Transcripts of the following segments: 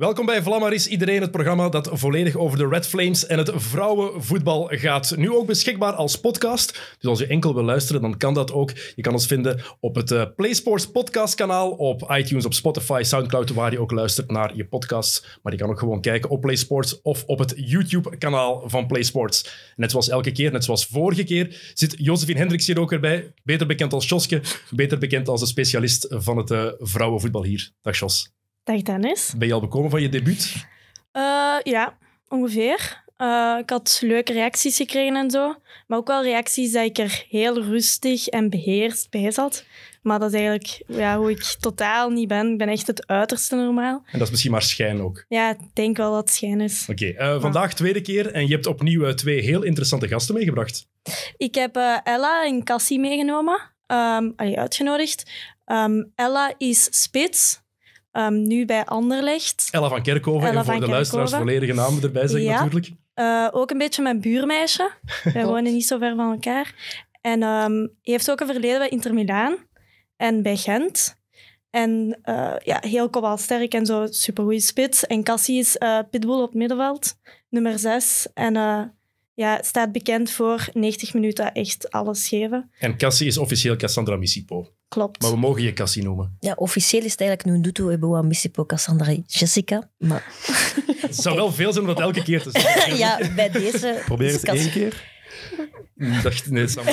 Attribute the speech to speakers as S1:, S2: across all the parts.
S1: Welkom bij Vlammaris Iedereen, het programma dat volledig over de Red Flames en het vrouwenvoetbal gaat. Nu ook beschikbaar als podcast. Dus als je enkel wil luisteren, dan kan dat ook. Je kan ons vinden op het uh, PlaySports podcastkanaal, op iTunes, op Spotify, Soundcloud, waar je ook luistert naar je podcasts. Maar je kan ook gewoon kijken op PlaySports of op het YouTube-kanaal van PlaySports. Net zoals elke keer, net zoals vorige keer, zit Josephine Hendricks hier ook erbij. Beter bekend als Joske, beter bekend als de specialist van het uh, vrouwenvoetbal hier. Dag Jos.
S2: Dag Dennis.
S1: Ben je al bekomen van je debuut?
S2: Uh, ja, ongeveer. Uh, ik had leuke reacties gekregen en zo. Maar ook wel reacties dat ik er heel rustig en beheerst bij zat. Maar dat is eigenlijk ja, hoe ik totaal niet ben. Ik ben echt het uiterste normaal.
S1: En dat is misschien maar schijn ook.
S2: Ja, ik denk wel dat het schijn is.
S1: Oké, okay, uh, vandaag tweede keer en je hebt opnieuw twee heel interessante gasten meegebracht.
S2: Ik heb Ella en Cassie meegenomen. Um, allee, uitgenodigd. Um, Ella is spits. Um, nu bij Anderlecht.
S1: Ella van Kerkhoven. Ella en voor de luisteraars volledige namen erbij zeg ja. natuurlijk.
S2: Uh, ook een beetje mijn buurmeisje. Wij wonen niet zo ver van elkaar. En um, heeft ook een verleden bij Inter Milaan en bij Gent. En uh, ja, heel kopbalsterk en zo, supergoeie spits. En Cassie is uh, pitbull op middenveld, nummer 6. En ja, staat bekend voor 90 minuten echt alles geven.
S1: En Cassie is officieel Cassandra Missipo.
S2: Klopt.
S1: Maar we mogen je Cassie noemen.
S3: Ja, officieel is het eigenlijk Nundutu Eboa Missipo Cassandra Jessica. Maar...
S1: het zou wel veel zijn om dat elke keer te zeggen.
S3: ja, bij deze...
S4: Probeer eens één keer.
S1: Ik dacht, nee, Sam.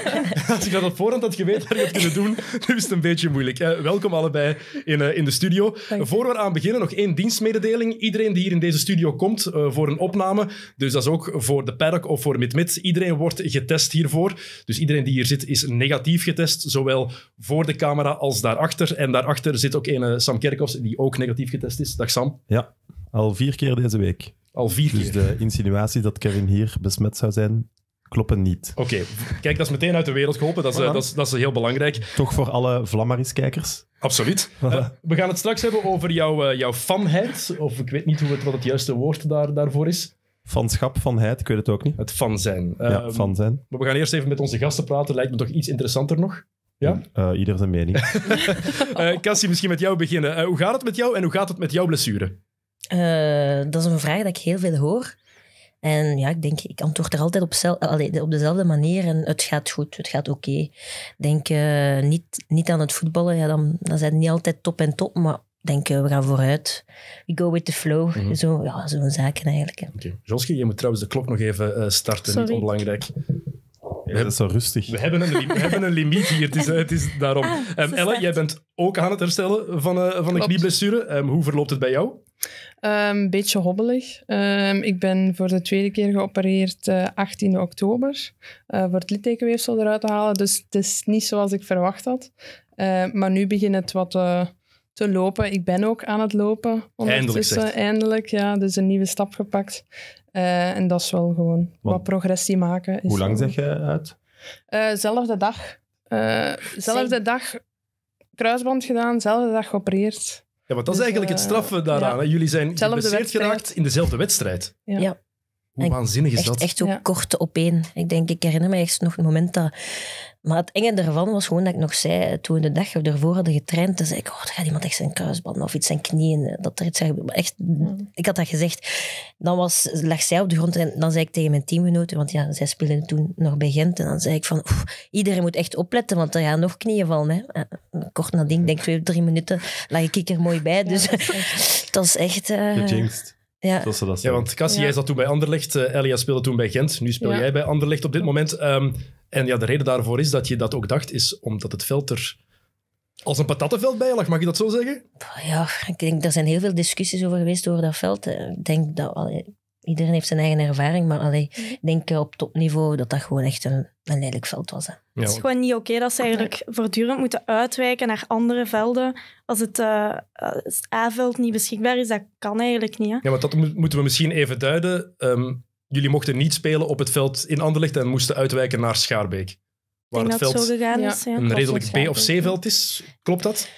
S1: Als ik dat op voorhand had geweten had ik het kunnen doen, nu is het een beetje moeilijk. Uh, welkom allebei in, uh, in de studio. Voor we aan beginnen, nog één dienstmededeling. Iedereen die hier in deze studio komt uh, voor een opname, dus dat is ook voor de paddock of voor MidMid, iedereen wordt getest hiervoor. Dus iedereen die hier zit is negatief getest, zowel voor de camera als daarachter. En daarachter zit ook een Sam Kerkhoffs, die ook negatief getest is. Dag Sam.
S4: Ja, al vier keer deze week.
S1: Al vier
S4: dus
S1: keer.
S4: Dus de insinuatie dat Kevin hier besmet zou zijn, kloppen niet.
S1: Oké, okay. kijk, dat is meteen uit de wereld geholpen. Dat is, voilà. dat is, dat is heel belangrijk.
S4: Toch voor alle Vlammaris-kijkers?
S1: Absoluut. Voilà. Uh, we gaan het straks hebben over jouw, uh, jouw fanheid. Of ik weet niet hoe het, wat het juiste woord daar, daarvoor is.
S4: Fanschap, vanheid, ik weet het ook niet.
S1: Het fan zijn.
S4: Uh, ja, fan zijn.
S1: Maar we gaan eerst even met onze gasten praten. Lijkt me toch iets interessanter nog. Ja?
S4: Uh, ieder zijn mening.
S1: uh, Cassie, misschien met jou beginnen. Uh, hoe gaat het met jou en hoe gaat het met jouw blessure?
S3: dat is een vraag dat ik heel veel hoor. En ja, ik denk, ik antwoord er altijd op, zel, allee, op dezelfde manier en het gaat goed, het gaat oké. Okay. denk uh, niet, niet aan het voetballen, ja, dan, dan zijn het niet altijd top en top, maar denk, uh, we gaan vooruit. We go with the flow. Mm -hmm. Zo, ja, zo'n zaken eigenlijk.
S1: Oké. Okay. Je moet trouwens de klok nog even uh, starten,
S2: Sorry.
S1: niet onbelangrijk.
S4: We hebben, zo rustig.
S1: We hebben een, we hebben een limiet hier, het is, het is daarom.
S2: Ah,
S1: um, Ella, jij bent ook aan het herstellen van, uh, van een knieblessure. Um, hoe verloopt het bij jou?
S5: Een um, beetje hobbelig. Um, ik ben voor de tweede keer geopereerd uh, 18 oktober. Uh, voor het littekenweefsel eruit te halen. Dus het is niet zoals ik verwacht had. Uh, maar nu begint het wat uh, te lopen. Ik ben ook aan het lopen.
S1: Eindelijk, zegt.
S5: Eindelijk, ja. Dus een nieuwe stap gepakt. Uh, en dat is wel gewoon wat, wat progressie maken.
S4: Hoe lang zeg je uit?
S5: zelfde dag. zelfde dag kruisband gedaan, zelfde dag geopereerd.
S1: Ja, want dat is dus, eigenlijk het straffe daaraan. Ja. Jullie zijn geblesseerd geraakt in dezelfde wedstrijd.
S3: Ja. ja.
S1: Hoe waanzinnig is
S3: echt,
S1: dat?
S3: Echt zo ja. kort op één. Ik denk, ik herinner me echt nog een moment dat... Maar het enge ervan was gewoon dat ik nog zei, toen we de dag ervoor hadden getraind, dan zei ik, oh, er gaat iemand echt zijn kruisband of iets zijn knieën, dat er iets echt, mm. Ik had dat gezegd. Dan was, lag zij op de grond en dan zei ik tegen mijn teamgenoten, want ja, zij speelden toen nog bij Gent, en dan zei ik van, oef, iedereen moet echt opletten, want er gaan nog knieën vallen. Hè. Kort nadien, ik denk twee, drie minuten, lag ik er mooi bij. Dus ja, dat is echt... Uh. Ja.
S4: Dat dat
S1: ja, want Cassie, ja. jij zat toen bij Anderlecht. Uh, Elia speelde toen bij Gent. Nu speel ja. jij bij Anderlecht op dit moment. Um, en ja, de reden daarvoor is dat je dat ook dacht, is omdat het veld er als een patattenveld bij lag. Mag je dat zo zeggen?
S3: Ja, ik denk, er zijn heel veel discussies over geweest over dat veld. Ik denk dat... Allee, iedereen heeft zijn eigen ervaring, maar allee, ik denk op topniveau dat dat gewoon echt een, een lelijk veld was. Hè.
S2: Ja, het is gewoon niet oké okay dat ze eigenlijk voortdurend moeten uitwijken naar andere velden. Als het, uh, het A-veld niet beschikbaar is, dat kan eigenlijk niet. Hè?
S1: Ja, maar dat moeten we misschien even duiden. Um, jullie mochten niet spelen op het veld in Anderlecht en moesten uitwijken naar Schaarbeek.
S2: Waar het veld zo gegaan is, ja.
S1: een redelijk B- of C-veld is. Klopt dat?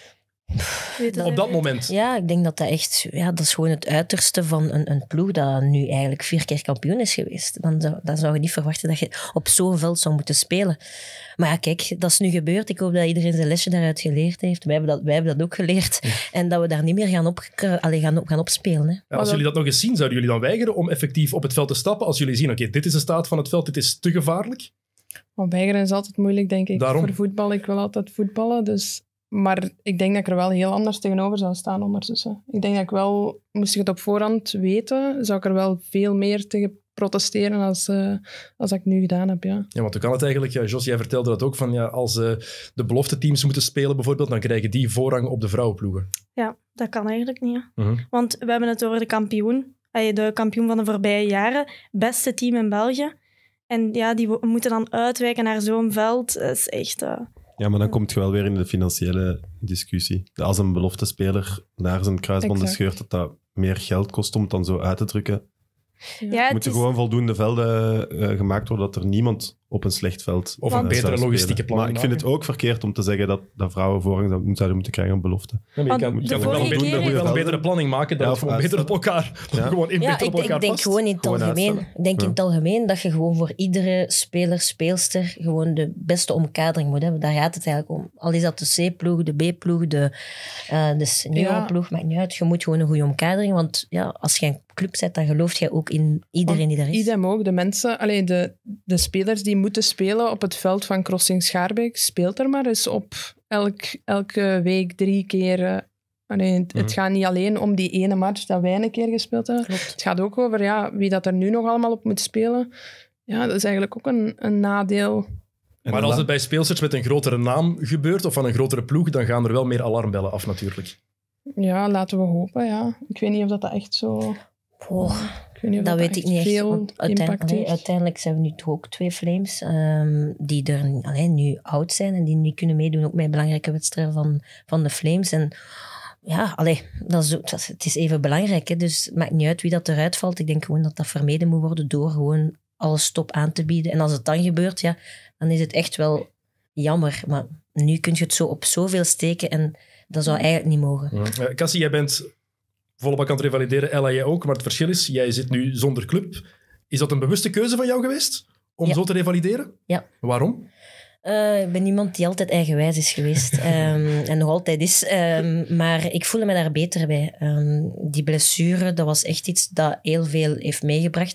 S1: Op dat moment.
S3: Ja, ik denk dat dat echt... Ja, dat is gewoon het uiterste van een, een ploeg dat nu eigenlijk vier keer kampioen is geweest. Dan zou, dan zou je niet verwachten dat je op zo'n veld zou moeten spelen. Maar ja, kijk, dat is nu gebeurd. Ik hoop dat iedereen zijn lesje daaruit geleerd heeft. Wij hebben dat, wij hebben dat ook geleerd. En dat we daar niet meer gaan, op, allee, gaan, op, gaan opspelen. Hè.
S1: Ja, als jullie dat nog eens zien, zouden jullie dan weigeren om effectief op het veld te stappen? Als jullie zien, oké, dit is de staat van het veld, dit is te gevaarlijk.
S5: Maar weigeren is altijd moeilijk, denk ik.
S1: Daarom.
S5: Voor voetbal, ik wil altijd voetballen. Dus... Maar ik denk dat ik er wel heel anders tegenover zou staan ondertussen. Ik denk dat ik wel, moest ik het op voorhand weten, zou ik er wel veel meer tegen protesteren als, eh, als ik nu gedaan heb, ja.
S1: Ja, want hoe kan het eigenlijk? Ja, Jos, jij vertelde dat ook, van ja, als eh, de belofte teams moeten spelen bijvoorbeeld, dan krijgen die voorrang op de vrouwenploegen.
S2: Ja, dat kan eigenlijk niet.
S1: Mhm.
S2: Want we hebben het over de kampioen. De kampioen van de voorbije jaren. Beste team in België. En ja, die moeten dan uitwijken naar zo'n veld. Dat is echt...
S4: Ja, maar dan komt je wel weer in de financiële discussie. Als een beloftespeler naar zijn kruisbanden
S5: Exact.
S4: scheurt, dat dat meer geld kost om het dan zo uit te drukken.
S2: ja,
S4: moeten
S2: is-
S4: gewoon voldoende velden eh, gemaakt worden dat er niemand op een slecht veld
S1: Of een betere logistieke planning
S4: Maar ik vind het ook verkeerd om te zeggen dat, dat vrouwen voorrang zou- zouden moeten krijgen op belofte.
S1: Ja, je kan, je wel een, betere,
S2: keer-
S1: je moet wel een betere planning maken, dan
S4: Ja,
S1: gewoon beter op elkaar,
S4: Ja.
S1: gewoon in
S3: Ja,
S1: beter
S3: ik,
S1: op elkaar
S3: ik denk
S1: past.
S3: gewoon in het
S4: Gewoon
S3: algemeen. Ik denk in het algemeen dat je gewoon voor iedere speler, speelster gewoon de beste omkadering moet hebben. Daar gaat het eigenlijk om. Al is dat de C-ploeg, de B-ploeg, de, eh de seniorenploeg, maakt niet uit. Je moet gewoon een goede omkadering, want ja, als je een club zet, dan gelooft jij ook in iedereen die er is.
S5: Idem ook. De mensen, alleen de, de spelers die moeten spelen op het veld van Crossing Schaarbeek, speelt er maar eens op elk, elke week drie keer. eh, allee, het,
S1: Mhm.
S5: gaat niet alleen om die ene match dat wij een keer gespeeld hebben.
S3: Klopt.
S5: Het gaat ook over ja, wie dat er nu nog allemaal op moet spelen. Ja, dat is eigenlijk ook een, een nadeel.
S4: En
S1: Maar als het bij speelsters met een grotere naam gebeurt, of van een grotere ploeg, dan gaan er wel meer alarmbellen af natuurlijk.
S5: Ja, laten we hopen. Ja. Ik weet niet of dat, dat echt zo... weet niet of
S3: dat weet ik niet echt. uiteindelijk, uiteindelijk zijn we nu toch ook twee Flames ehm, die er allee, nu oud zijn en die niet kunnen meedoen ook met belangrijke wedstrijden van, van de Flames. En ja, allee, dat is, ook- dat is- het is even belangrijk. Hè? Dus het maakt niet uit wie dat eruit valt. Ik denk gewoon dat dat vermeden moet worden door gewoon alles stop aan te bieden. En als het dan gebeurt, ja, dan is het echt wel jammer. Maar nu kun je het zo op zoveel steken en dat zou eigenlijk niet mogen.
S1: Eh, Cassie, jij bent volle bak aan het revalideren, Ella jij ook, maar het verschil is, jij zit nu zonder club. Is dat een bewuste keuze van jou geweest, om
S3: Ja.
S1: zo te revalideren?
S3: Ja.
S1: Waarom?
S3: Eh, ik ben iemand die altijd eigenwijs is geweest. ehm, en nog altijd is. Ehm, maar ik voelde me daar beter bij. Ehm, die blessure, dat was echt iets dat heel veel heeft meegebracht.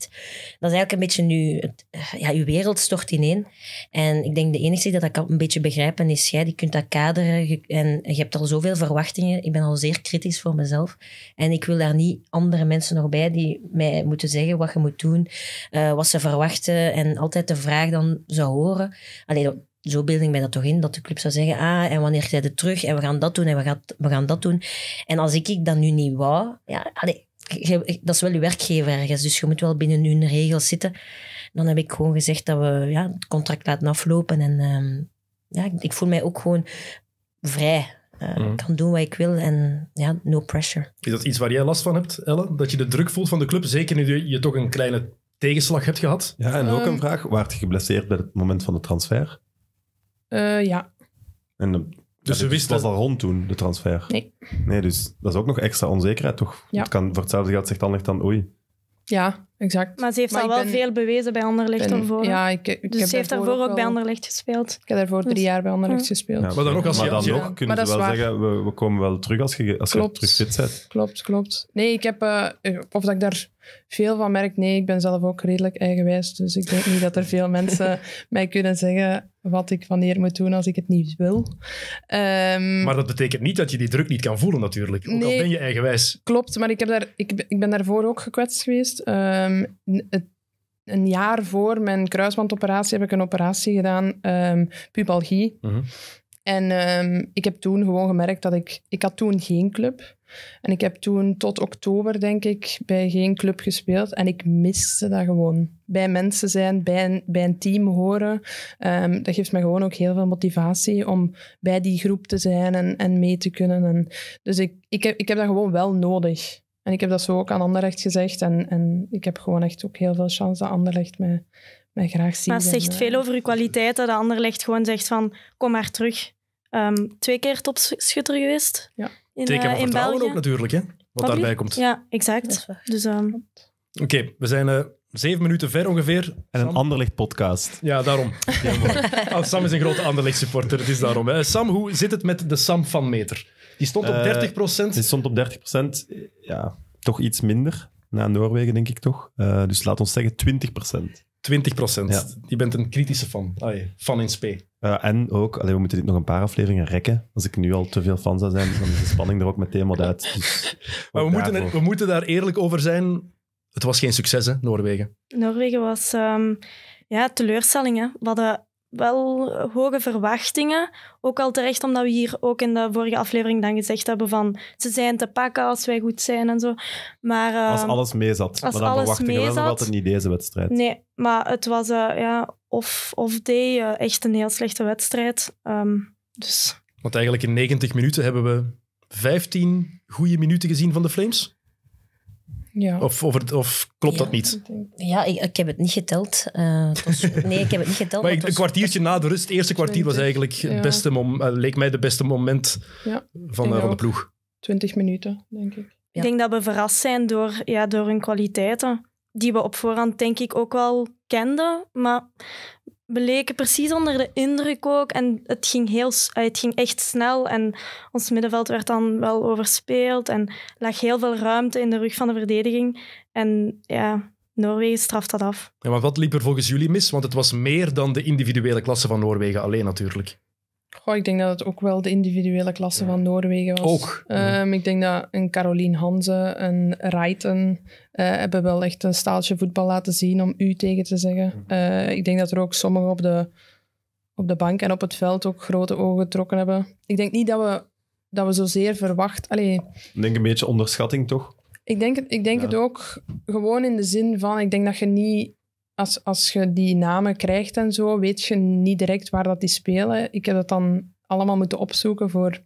S3: Dat is eigenlijk een beetje nu... Het, ja, je wereld stort ineen. En ik denk de enige die dat kan een beetje begrijpen is jij. Die kunt dat kaderen. je- en je hebt al zoveel verwachtingen. Ik ben al zeer kritisch voor mezelf. En ik wil daar niet andere mensen nog bij die mij moeten zeggen wat je moet doen. eh, wat ze verwachten. En altijd de vraag dan zou horen. Allee, dat- zo beeld ik mij dat toch in, dat de club zou zeggen, ah, en wanneer jij het terug, en we gaan dat doen, en we gaan, we gaan dat doen. En als ik, ik dat nu niet wou, ja, allee, je- dat is wel je werkgever ergens, dus je moet wel binnen hun regels zitten. Dan heb ik gewoon gezegd dat we ja, het contract laten aflopen. En ehm, ja, ik, ik voel mij ook gewoon vrij. Eh,
S1: Mhm.
S3: Ik kan doen wat ik wil en ja, no pressure.
S1: Is dat iets waar jij last van hebt, Elle? Dat je de druk voelt van de club, zeker nu je, je toch een kleine tegenslag hebt gehad?
S4: Ja, en ook
S5: Ehm.
S4: een vraag. Waart je geblesseerd bij het moment van de transfer?
S5: Eh, ja,
S4: En de,
S1: Dus ze
S4: het
S1: wisten-
S4: was al rond toen, de transfer?
S5: Nee.
S4: Nee, dus dat is ook nog extra onzekerheid, toch?
S5: Ja.
S4: Het kan, voor hetzelfde geld zegt Anderlecht dan, oei.
S5: ja, exact.
S2: Maar ze heeft
S5: Maar
S2: al wel
S5: ben-
S2: veel bewezen bij Anderlecht
S5: Ben-
S2: daarvoor.
S5: ja, ik, ik
S2: dus
S5: heb
S2: ze heeft daarvoor ook bij Anderlecht gespeeld.
S5: Ik heb daarvoor drie
S2: Dus-
S5: jaar bij Anderlecht
S2: Ja.
S5: gespeeld.
S4: Ja,
S1: Maar dan ook als
S4: maar
S1: je-
S4: dan
S1: als je-
S4: nog kunnen ze wel
S5: waar.
S4: zeggen, we, we komen wel terug als je, als je terug fit bent.
S5: Klopt, klopt. Nee, ik heb... eh, of dat ik daar veel van merk, nee, ik ben zelf ook redelijk eigenwijs. Dus ik denk niet dat er veel mensen mij kunnen zeggen wat ik wanneer moet doen als ik het niet wil. Ehm,
S1: Maar dat betekent niet dat je die druk niet kan voelen natuurlijk. Ook al
S5: Nee.
S1: ben je eigenwijs.
S5: Klopt, maar ik, heb daar, ik, ben- ik ben daarvoor ook gekwetst geweest. Ehm, het- een jaar voor mijn kruisbandoperatie heb ik een operatie gedaan, ehm pubalgie.
S1: Mhm.
S5: En ehm, ik heb toen gewoon gemerkt dat ik... Ik had toen geen club. En ik heb toen tot oktober, denk ik, bij geen club gespeeld. En ik miste dat gewoon. Bij mensen zijn, bij een, bij een team horen. Ehm, dat geeft me gewoon ook heel veel motivatie om bij die groep te zijn en, en mee te kunnen. En, dus ik, ik, heb, ik heb dat gewoon wel nodig. En ik heb dat zo ook aan Anderlecht gezegd. En, en ik heb gewoon echt ook heel veel chance dat Anderlecht mij, mij graag ziet.
S2: Maar het zegt
S5: eh,
S2: veel over uw kwaliteiten dat Anderlecht gewoon zegt van kom maar terug. ehm, twee keer topschutter geweest.
S5: Ja.
S2: In,
S1: Teken
S2: eh,
S1: van
S2: in
S1: vertrouwen
S2: België.
S1: ook natuurlijk, hè? Wat daarbij komt.
S2: Ja, exact. Dus ehm,
S1: Oké, we zijn eh, zeven minuten ver ongeveer.
S4: En een
S1: Sam?
S4: Anderlicht-podcast.
S1: Ja, daarom. Ah, Sam is een grote Anderlecht supporter, het is daarom. hè. Sam, hoe zit het met de Sam van Meter? Die stond op
S4: Eh,
S1: 30%
S4: Die stond op 30%. Ja, toch iets minder. Na Noorwegen, denk ik toch. Eh, dus laat ons zeggen 20%.
S1: 20
S4: Ja.
S1: Je bent een kritische fan. Allee, fan in spe.
S4: Eh, en ook, allee, we moeten dit nog een paar afleveringen rekken. Als ik nu al te veel fan zou zijn, dan is de spanning er ook meteen wat uit. Dus
S1: Maar we moeten, er- we moeten daar eerlijk over zijn. Het was geen succes, hè, Noorwegen.
S2: Noorwegen was ehm, ja, teleurstelling. Hè. We hadden wel hoge verwachtingen. Ook al terecht, omdat we hier ook in de vorige aflevering dan gezegd hebben van ze zijn te pakken als wij goed zijn en zo. Maar,
S4: Als
S2: ehm,
S4: alles meezat.
S2: als
S4: maar dan
S2: alles
S4: verwachten we wel nog
S2: meezat-
S4: altijd niet deze wedstrijd.
S2: Nee, maar het was eh, ja, of, of day, eh, echt een heel slechte wedstrijd. Ehm, dus
S1: Want eigenlijk in 90 minuten hebben we 15 goede minuten gezien van de Flames.
S5: Ja.
S1: Of, of, het- of klopt dat niet?
S3: Ja, ik, ik heb het niet geteld. Eh, het was- nee, ik heb het niet geteld.
S1: Maar
S3: maar
S1: ik-
S3: het
S1: een kwartiertje na de rust, het eerste kwartier was
S5: 20,
S1: eigenlijk het beste mom, eh, leek mij de beste moment
S5: Ja,
S1: van, eh, van de ploeg.
S5: 20 minuten, denk ik.
S3: Ja.
S2: ik denk dat we verrast zijn door, ja, door hun kwaliteiten. Die we op voorhand denk ik ook wel kenden. Maar we leken precies onder de indruk ook. En het ging, heel, eh, het ging echt snel. En ons middenveld werd dan wel overspeeld. En lag heel veel ruimte in de rug van de verdediging. En ja, Noorwegen straft dat af.
S1: Ja, maar wat liep er volgens jullie mis? Want het was meer dan de individuele klasse van Noorwegen alleen natuurlijk.
S5: Goh, ik denk dat het ook wel de individuele klasse van Noorwegen was.
S1: Ook.
S5: Ehm, ik denk dat een Caroline Hanze, een Reiten eh, hebben wel echt een staaltje voetbal laten zien om u tegen te zeggen. Eh, ik denk dat er ook sommigen op de, op de bank en op het veld ook grote ogen getrokken hebben. Ik denk niet dat we, dat we zozeer verwacht... Allee,
S4: Ik denk een beetje onderschatting, toch?
S5: ik denk, het, ik denk
S4: Ja.
S5: het ook gewoon in de zin van... Ik denk dat je niet... Als, als je die namen krijgt en zo, weet je niet direct waar dat die spelen. Ik heb dat dan allemaal moeten opzoeken voor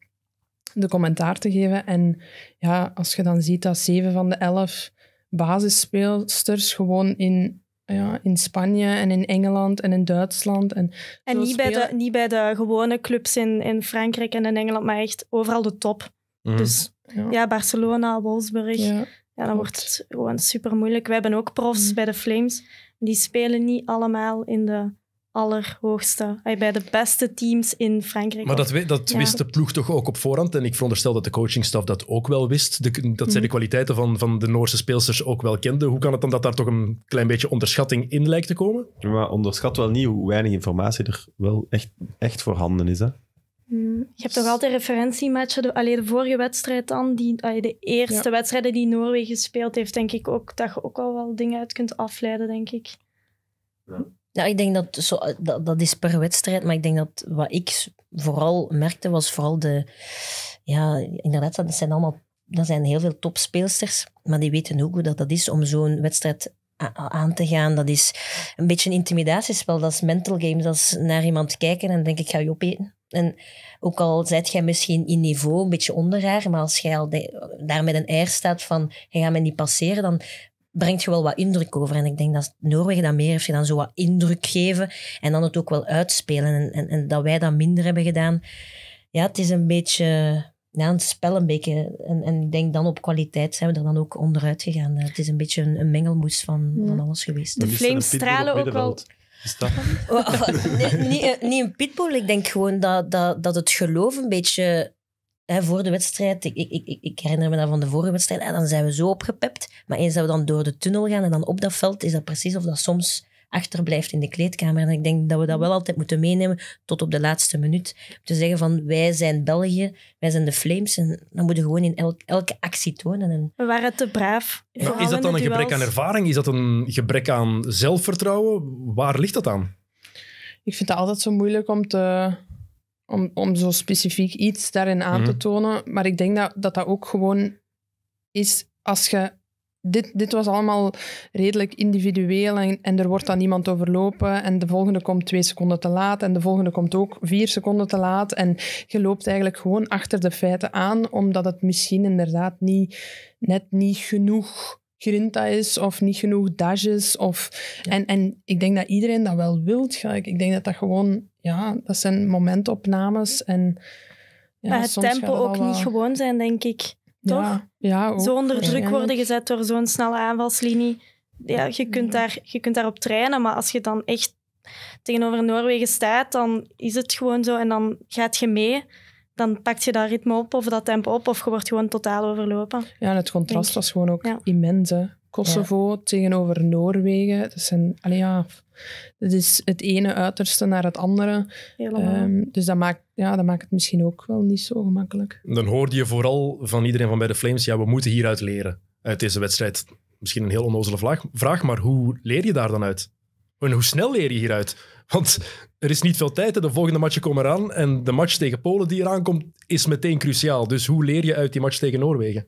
S5: de commentaar te geven. En ja, als je dan ziet dat zeven van de elf basisspeelsters gewoon in, ja, in Spanje en in Engeland en in Duitsland... En,
S2: En niet bij, de, niet bij de gewone clubs in, in Frankrijk en in Engeland, maar echt overal de top.
S1: Mhm.
S2: Dus
S5: Ja.
S2: ja, Barcelona, Wolfsburg. Ja,
S5: ja.
S2: dan wordt het gewoon super moeilijk. We hebben ook profs
S5: Mhm.
S2: bij de Flames. Die spelen niet allemaal in de allerhoogste, bij de beste teams in Frankrijk.
S1: Maar dat, dat
S2: Ja.
S1: wist de ploeg toch ook op voorhand. En ik veronderstel dat de coachingstaf dat ook wel wist. De- dat zij de
S2: Mhm.
S1: kwaliteiten van, van de Noorse speelsters ook wel kenden. Hoe kan het dan dat daar toch een klein beetje onderschatting in lijkt te komen?
S4: Maar onderschat wel niet hoe weinig informatie er wel echt, echt voorhanden is. Hè?
S2: Mm, Je hebt toch altijd referentiematchen. De, allee, de vorige wedstrijd dan, die, allee, de eerste
S5: Ja.
S2: wedstrijden die Noorwegen gespeeld heeft, denk ik ook dat je ook al wel dingen uit kunt afleiden, denk ik.
S3: Ja, ik denk dat, zo, dat dat is per wedstrijd, maar ik denk dat wat ik vooral merkte was vooral de... Ja, inderdaad, dat zijn allemaal... Dat zijn heel veel topspeelsters, maar die weten ook hoe dat, dat is om zo'n wedstrijd aan te gaan. Dat is een beetje een intimidatiespel, dat is mental game. Dat is naar iemand kijken en denk ik, ga je opeten. En ook al zijt jij misschien in niveau een beetje onder haar, maar als jij al de- daar met een air staat van, je gaat me niet passeren, dan brengt je wel wat indruk over. En ik denk dat Noorwegen dat meer heeft gedaan, zo wat indruk geven en dan het ook wel uitspelen. En, en, en dat wij dat minder hebben gedaan. Ja, het is een beetje ja, een spel een beetje. En, en ik denk dan op kwaliteit zijn we er dan ook onderuit gegaan. Het is een beetje een, een mengelmoes van,
S2: Ja.
S3: van alles geweest.
S2: De
S4: Dan een
S2: Flames stralen ook wel-.
S4: Is
S3: eh, niet een pitbull. Ik denk gewoon dat, dat, dat het geloof een beetje... Hè, voor de wedstrijd, ik, ik, ik, ik herinner me dat van de vorige wedstrijd, hè, dan zijn we zo opgepept. Maar eens dat we dan door de tunnel gaan en dan op dat veld, is dat precies of dat soms achterblijft in de kleedkamer. En ik denk dat we dat wel altijd moeten meenemen tot op de laatste minuut. Om te zeggen van, wij zijn België, wij zijn de Flames. En dan moeten we gewoon in elk, elke actie tonen. En
S2: We waren te braaf.
S1: Maar is dat dan een gebrek aan ervaring? Is dat een gebrek aan zelfvertrouwen? Waar ligt dat aan?
S5: Ik vind het altijd zo moeilijk om, te, om, om zo specifiek iets daarin aan te
S1: Mhm.
S5: tonen. Maar ik denk dat, dat dat ook gewoon is als je. Dit, dit was allemaal redelijk individueel en, en er wordt dan iemand overlopen en de volgende komt twee seconden te laat en de volgende komt ook vier seconden te laat en je loopt eigenlijk gewoon achter de feiten aan omdat het misschien inderdaad niet, net niet genoeg grinta is of niet genoeg dashes. Of, en, en ik denk dat iedereen dat wel wilt. Ik denk dat dat gewoon ja, dat zijn momentopnames. En, ja,
S2: maar het tempo ook niet gewoon zijn, denk ik. Toch?
S5: Ja, ja ook,
S2: Zo onder druk worden gezet door zo'n snelle aanvalslinie. Ja, je kunt, daar, je kunt daarop trainen, maar als je dan echt tegenover Noorwegen staat, dan is het gewoon zo en dan gaat je mee. Dan pak je dat ritme op of dat tempo op of je wordt gewoon totaal overlopen.
S5: Ja, en het contrast was gewoon ook
S2: Ja.
S5: immens. hè. Kosovo tegenover Noorwegen. Dat, zijn, allee, ja, dat is het ene uiterste naar het andere. Ehm, dus dat maakt, ja, dat maakt het misschien ook wel niet zo gemakkelijk.
S1: Dan hoorde je vooral van iedereen van bij de Flames, ja, we moeten hieruit leren uit deze wedstrijd. Misschien een heel onnozele vraag, vraag, maar hoe leer je daar dan uit? En hoe snel leer je hieruit? Want er is niet veel tijd, hè. de volgende matchen komen eraan en de match tegen Polen die eraan komt, is meteen cruciaal. Dus hoe leer je uit die match tegen Noorwegen?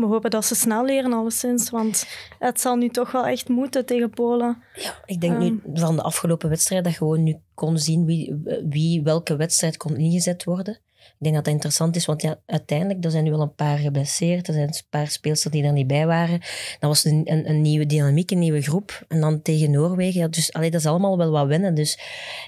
S2: We hopen dat ze snel leren, alleszins. Want het zal nu toch wel echt moeten tegen Polen.
S3: Ja, ik denk nu
S2: Ehm.
S3: van de afgelopen wedstrijd dat je gewoon nu kon zien wie, wie welke wedstrijd kon ingezet worden. Ik denk dat dat interessant is, want ja, uiteindelijk, er zijn nu wel een paar geblesseerd. Er zijn een paar speelsters die er niet bij waren. Dat was een, een, nieuwe dynamiek, een nieuwe groep. En dan tegen Noorwegen. Ja, dus allee, dat is allemaal wel wat wennen. Dus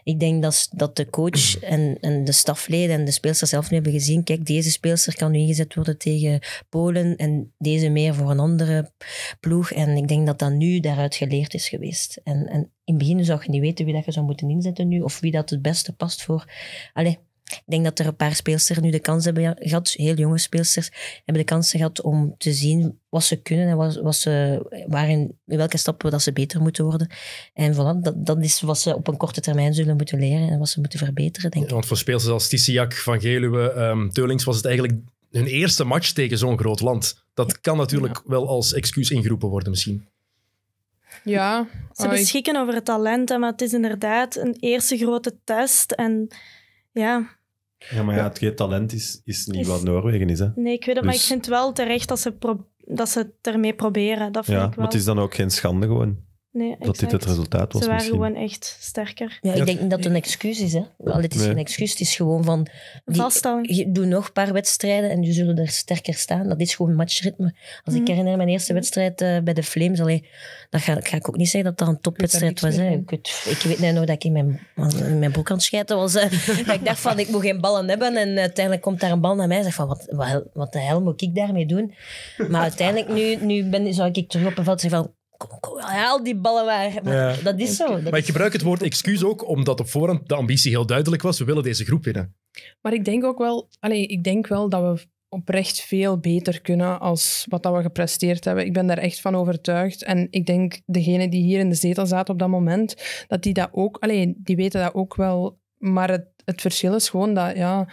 S3: ik denk dat, dat de coach en, en de stafleden en de speelsters zelf nu hebben gezien. Kijk, deze speelster kan nu ingezet worden tegen Polen en deze meer voor een andere ploeg. En ik denk dat dat nu daaruit geleerd is geweest. En, en in het begin zou je niet weten wie dat je zou moeten inzetten nu, of wie dat het beste past voor... Allee, ik denk dat er een paar speelsters nu de kans hebben gehad, heel jonge speelsters, hebben de kans gehad om te zien wat ze kunnen en wat, wat ze, waarin, in welke stappen dat ze beter moeten worden. En voilà, dat, dat is wat ze op een korte termijn zullen moeten leren en wat ze moeten verbeteren, denk ik.
S1: Want voor speelsters als Tisiak, Van Geluwe, ehm, Teulings was het eigenlijk hun eerste match tegen zo'n groot land. Dat kan natuurlijk wel als excuus ingeroepen worden misschien.
S5: Ja,
S2: Ze
S5: oh, ik-
S2: beschikken over het talent, maar het is inderdaad een eerste grote test. En ja,
S4: Ja, maar ja, het talent is, is niet
S2: Is-
S4: wat Noorwegen is. Hè.
S2: nee, ik weet het, maar ik
S4: Dus-
S2: vind wel terecht dat ze, pro- dat ze het ermee proberen. Dat vind
S4: Ja,
S2: ik
S4: maar
S2: wel.
S4: het is dan ook geen schande gewoon
S2: nee,
S4: dat dit het resultaat was
S2: Ze waren
S4: misschien.
S2: gewoon echt sterker.
S3: Ja, ik denk niet dat het een excuus is. Hè. Wel, het is
S4: Nee.
S3: geen excuus, het is gewoon van... Je doet nog een paar wedstrijden en je zullen er sterker staan. Dat is gewoon matchritme. Als ik
S2: Mhm.
S3: herinner mijn eerste wedstrijd eh, bij de Flames, allee, dat ga, ga ik ook niet zeggen dat dat een topwedstrijd was. Hè. Ik, weet, ik weet nou nog dat ik in mijn, in mijn broek aan het schijten was. ik dacht van, ik moet geen ballen hebben. En uiteindelijk komt daar een bal naar mij en zeg van, wat, wat, wat de hel moet ik daarmee doen? Maar uiteindelijk, nu, nu ben, zou ik terug op een veld zeggen van, kom, kom, haal die ballen maar. Maar
S1: Ja.
S3: Dat is zo. Dat
S1: Maar ik gebruik het woord excuus ook omdat op voorhand de ambitie heel duidelijk was. We willen deze groep winnen.
S5: Maar ik denk ook wel, allee, ik denk wel dat we oprecht veel beter kunnen als wat dat we gepresteerd hebben. Ik ben daar echt van overtuigd. En ik denk, degenen die hier in de zetel zaten op dat moment, dat die dat ook, allee, die weten dat ook wel. Maar het, het verschil is gewoon dat, ja,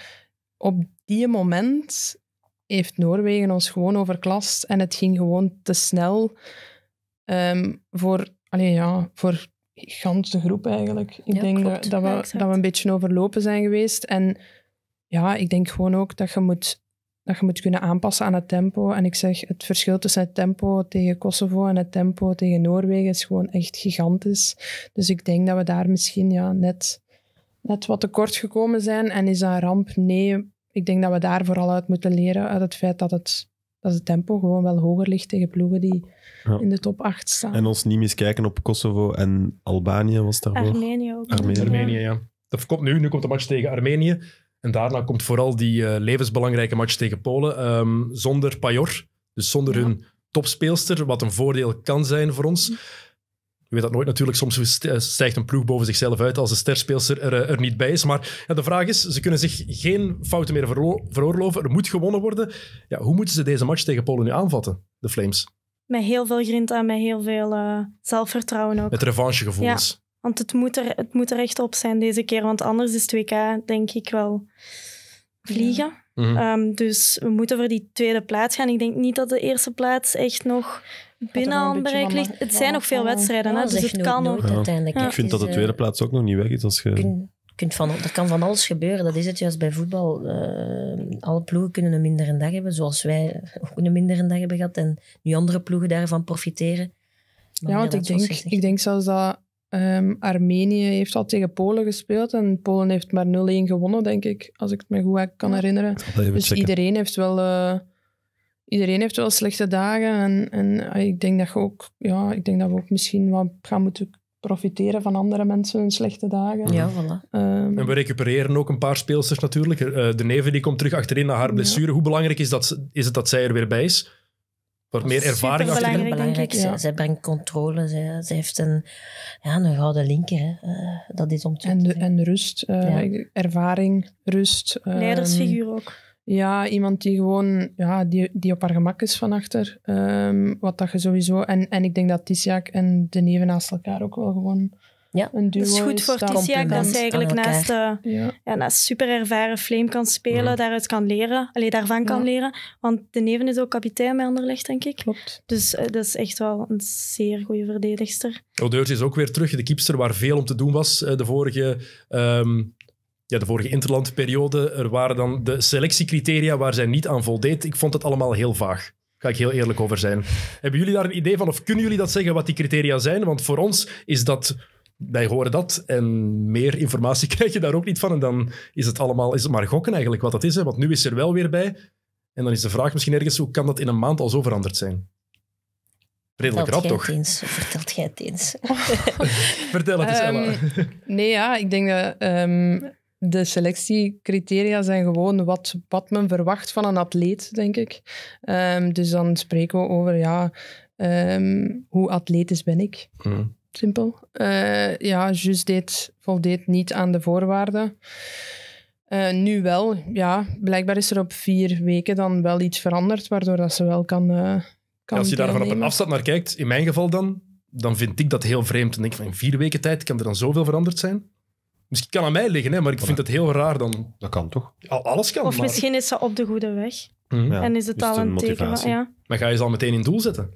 S5: op die moment heeft Noorwegen ons gewoon overklast en het ging gewoon te snel ehm, voor, allee, ja, voor gans de groep eigenlijk. Ik
S3: Ja,
S5: denk
S3: klopt.
S5: dat, dat, we,
S2: exact.
S5: dat we een beetje overlopen zijn geweest. En ja, ik denk gewoon ook dat je moet, dat je moet kunnen aanpassen aan het tempo. En ik zeg, het verschil tussen het tempo tegen Kosovo en het tempo tegen Noorwegen is gewoon echt gigantisch. Dus ik denk dat we daar misschien ja, net, net wat tekort gekomen zijn. En is dat een ramp? Nee. Ik denk dat we daar vooral uit moeten leren, uit het feit dat het, dat het tempo gewoon wel hoger ligt tegen ploegen die
S4: Ja.
S5: in de top 8 staan.
S4: En ons niet miskijken op Kosovo en Albanië was daarvoor.
S2: Armenië ook.
S4: Armenië.
S1: Armenië, ja. Dat komt nu. Nu komt de match tegen Armenië. En daarna komt vooral die eh, levensbelangrijke match tegen Polen. ehm, zonder Pajor, dus zonder
S5: Ja.
S1: hun topspeelster, wat een voordeel kan zijn voor ons. Je weet dat nooit natuurlijk. Soms eh, stijgt een ploeg boven zichzelf uit als de sterspeelster er, eh, er niet bij is. Maar ja, de vraag is, ze kunnen zich geen fouten meer veroorloven. Er moet gewonnen worden. Ja, hoe moeten ze deze match tegen Polen nu aanvatten, de Flames?
S2: Met heel veel grinta, met heel veel eh, zelfvertrouwen ook.
S1: Met revanchegevoelens.
S2: Want het moet, er, het moet er echt op zijn deze keer, want anders is 2K denk ik wel vliegen.
S1: Mhm.
S2: Ehm, dus we moeten voor die tweede plaats gaan. Ik denk niet dat de eerste plaats echt nog binnen handbereik ligt. Het zijn nog veel wedstrijden,
S3: Ja,
S2: hè, dus het kan.
S4: Ja.
S3: uiteindelijk.
S2: Ja.
S4: Ik vind dat de
S3: Het is,
S4: tweede
S3: eh,
S4: plaats ook nog niet weg is. Als je...
S3: kun, kunt van, er kan van alles gebeuren. Dat is het juist bij voetbal. Eh, alle ploegen kunnen een mindere dag hebben, zoals wij ook een mindere dag hebben gehad. En nu andere ploegen daarvan profiteren. Maar
S5: Ja, want ik denk, ik denk zelfs dat ehm, Armenië heeft al tegen Polen gespeeld en Polen heeft maar 0-1 gewonnen, denk ik, als ik het me goed kan herinneren. Dus
S4: checken.
S5: iedereen heeft wel, eh, iedereen heeft wel slechte dagen en, en ah, ik denk dat je ook, ja, ik denk dat we ook misschien wat gaan moeten profiteren van andere mensen hun slechte dagen.
S3: Ja, voilà.
S5: Ehm,
S1: En we recupereren ook een paar speelsters natuurlijk. Eh, de Neven die komt terug achterin na haar
S5: Ja.
S1: blessure. Hoe belangrijk is, dat, is het dat zij er weer bij is? Wat meer ervaring achterin.
S2: Denk
S3: Belangrijk,
S2: ik,
S3: zij,
S5: ja.
S3: zij brengt controle. Zij, zij heeft een, ja, een gouden linker. Hè. Eh, dat is om te
S5: en, de- en rust, eh,
S3: Ja.
S5: ervaring, rust. ehm,
S2: Leidersfiguur ook.
S5: Ja, iemand die gewoon ja, die, die op haar gemak is van achter. Ehm, wat dat je sowieso. En, en ik denk dat Tisiak en de neven naast elkaar ook wel gewoon
S3: Ja.
S5: een duo
S2: Dat is goed voor Tisiak dat ze eigenlijk naast, eh,
S5: Ja.
S2: ja, naast super ervaren Flame kan spelen, daaruit kan leren. Allee, daarvan kan leren. Want de neven is ook kapitein bij Anderlecht, denk ik.
S5: Klopt.
S2: Dus eh, dat is echt wel een zeer goede verdedigster.
S1: Odeurs is ook weer terug. De keepster waar veel om te doen was eh, de vorige, ehm, ja, de vorige interlandperiode. Er waren dan de selectiecriteria waar zij niet aan voldeed. Ik vond het allemaal heel vaag. Daar ga ik heel eerlijk over zijn. Hebben jullie daar een idee van of kunnen jullie dat zeggen wat die criteria zijn? Want voor ons is dat... Wij horen dat en meer informatie krijg je daar ook niet van. En dan is het allemaal is het maar gokken eigenlijk wat dat is. Hè? Want nu is er wel weer bij. En dan is de vraag misschien ergens, hoe kan dat in een maand al zo veranderd zijn? Redelijk rap, toch?
S3: het eens? Vertelt jij het eens?
S1: Vertel het eens, Ella.
S5: Ehm, Nee, ja, ik denk dat ehm, de selectiecriteria zijn gewoon wat, wat men verwacht van een atleet, denk ik. Ehm, dus dan spreken we over, ja, ehm, hoe atletisch ben ik?
S1: Hm.
S5: Simpel. Eh, ja, Jus deed, voldeed niet aan de voorwaarden. Eh, nu wel, ja. Blijkbaar is er op vier weken dan wel iets veranderd, waardoor dat ze wel kan, eh kan
S1: Als je daar van op een afstand naar kijkt, in mijn geval dan, dan vind ik dat heel vreemd. En denk van, in vier weken tijd kan er dan zoveel veranderd zijn? Misschien kan aan mij liggen, hè, maar ik vind het heel raar dan.
S4: Dat kan toch?
S1: Al- Alles kan,
S2: Of
S1: maar...
S2: misschien is ze op de goede weg.
S1: Hm.
S4: Ja.
S2: en is het
S4: is
S2: al
S4: het een
S2: een teken van... Ja.
S1: Maar ga je ze al meteen in doel zetten?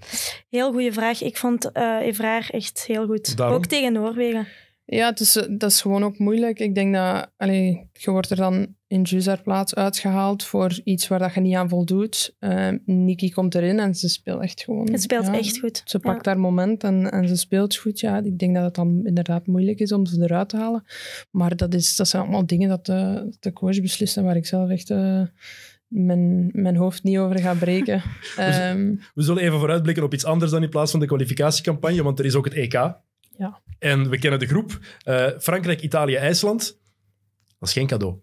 S2: Heel goede vraag. Ik vond eh Evraar echt heel goed.
S1: Daarom?
S2: Ook tegen Noorwegen.
S5: Ja, eh, dat is gewoon ook moeilijk. Ik denk dat allee, je wordt er dan in haar plaats uitgehaald voor iets waar dat je niet aan voldoet. Uh, Nikki komt erin en ze speelt echt gewoon.
S2: Het speelt
S5: ja,
S2: echt goed.
S5: Ze pakt
S2: Ja.
S5: haar moment en, en ze speelt goed. Ja, ik denk dat het dan inderdaad moeilijk is om ze eruit te halen. Maar dat, is, dat zijn allemaal dingen dat de, de coach beslist en waar ik zelf echt eh, mijn, mijn hoofd niet over ga breken. Ehm,
S1: We zullen even vooruitblikken op iets anders dan in plaats van de kwalificatiecampagne, want er is ook het EK.
S5: Ja.
S1: En we kennen de groep. Eh, Frankrijk, Italië, IJsland. Dat is geen cadeau.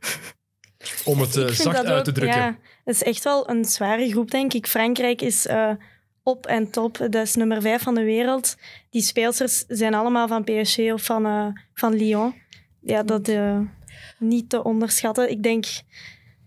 S1: Om het eh, zacht uit
S2: ook-
S1: te drukken.
S2: Ja, het is echt wel een zware groep, denk ik. Frankrijk is eh, op en top. Dat is nummer vijf van de wereld. Die speelsters zijn allemaal van PSG of van, eh, van Lyon. Ja, dat eh, niet te onderschatten. Ik denk,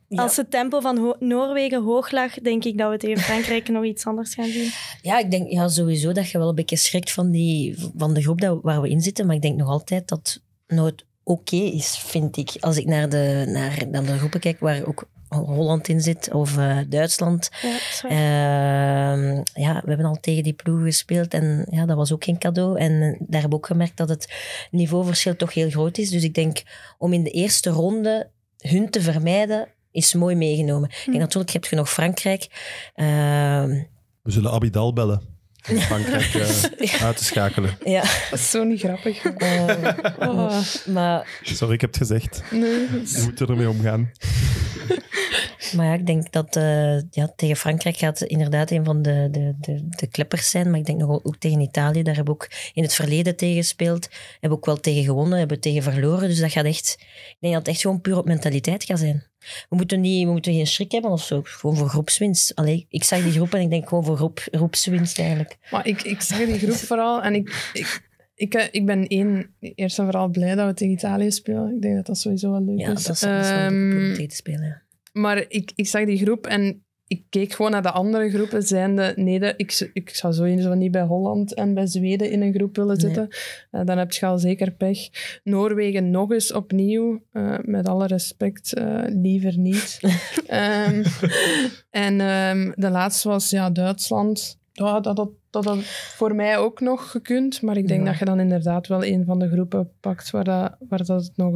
S3: Ja.
S2: als het tempo van Ho- Noorwegen hoog lag, denk ik dat we tegen Frankrijk nog iets anders gaan zien.
S3: Ja, ik denk ja, sowieso dat je wel een beetje schrikt van, die, van de groep dat, waar we in zitten. Maar ik denk nog altijd dat het oké is, vind ik. Als ik naar de, naar, naar de groepen kijk waar ook Holland in zit of eh, Duitsland.
S2: Ja.
S3: Ehm, ja, we hebben al tegen die ploegen gespeeld en ja, dat was ook geen cadeau. En eh, daar hebben we ook gemerkt dat het niveauverschil toch heel groot is. Dus ik denk om in de eerste ronde hun te vermijden, is mooi meegenomen. Ik denk natuurlijk, heb je nog Frankrijk. Ehm,
S4: We zullen Abidal bellen. Om Frankrijk eh, uit te schakelen.
S3: ja,
S5: dat is zo niet grappig.
S3: eh,
S5: Oh,
S3: maar,
S4: Sorry, ik heb het gezegd.
S5: nee.
S4: Je moet er ermee omgaan.
S3: maar ja, ik denk dat eh, ja, tegen Frankrijk gaat inderdaad een van de, de, de, de kleppers zijn. Maar ik denk nog ook, ook tegen Italië, daar hebben we ook in het verleden tegen gespeeld. Hebben we ook wel tegen gewonnen, hebben we tegen verloren. Dus dat gaat echt, ik denk dat het echt gewoon puur op mentaliteit gaat zijn. We moeten, niet, we moeten geen schrik hebben of zo. Gewoon voor groepswinst. Allee, ik zag die groep en ik denk gewoon voor groep, groepswinst eigenlijk.
S5: Maar ik, ik zag die groep vooral en ik, ik, ik, eh, ik ben één, eerst en vooral blij dat we tegen Italië spelen. Ik denk dat dat sowieso wel leuk
S3: Ja, dat
S5: is.
S3: is, dat is wel leuk om tegen te spelen. ja.
S5: Maar ik, ik zag die groep en ik keek gewoon naar de andere groepen. Zijnde, nee, de, ik, ik zou sowieso niet bij Holland en bij Zweden in een groep willen
S3: Nee.
S5: zitten. Eh, dan heb je al zeker pech. Noorwegen nog eens opnieuw. eh, met alle respect, eh, liever niet. Ehm, en ehm, de laatste was ja, Duitsland. Ja, dat had dat had voor mij ook nog gekund. Maar ik denk
S3: Ja.
S5: dat je dan inderdaad wel een van de groepen pakt waar dat, waar dat het nog...